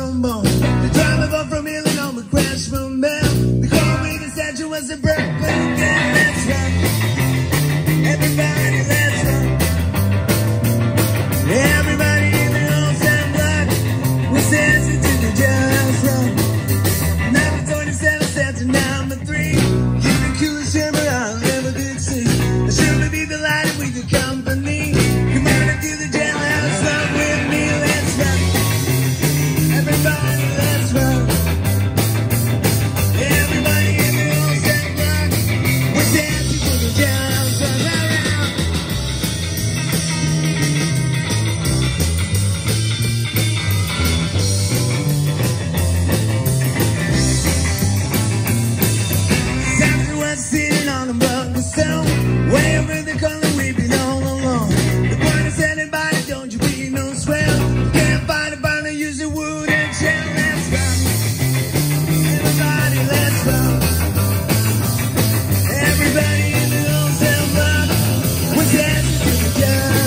trombone. The drama ball from Illinois would crash from Bell. They call me the statue was a Brooklyn girl. Everybody. yeah.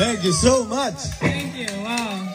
Thank you so much. Thank you. Wow.